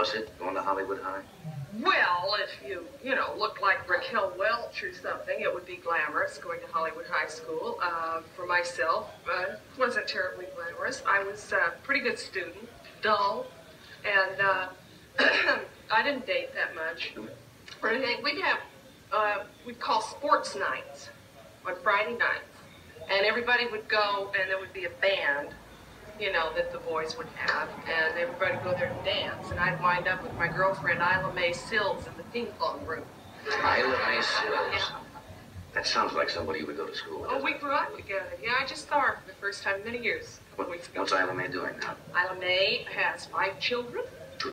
was it going to Hollywood High? Well, if you, you know, look like Raquel Welch or something, it would be glamorous going to Hollywood High School. Uh, for myself, uh, wasn't terribly glamorous. I was a pretty good student, dull, and uh, I didn't date that much or anything. We'd have, uh, we'd call sports nights on Friday nights, and everybody would go, and there would be a band you know, that the boys would have, and everybody would go there and dance. And I'd wind up with my girlfriend Ilomay Sills in the ping pong room. Ilomay Sills? Yeah. That sounds like somebody you would go to school with. Oh, we grew up together. Yeah, I just saw her for the first time in many years. What, what's Ilomay doing now? Ilomay has five children,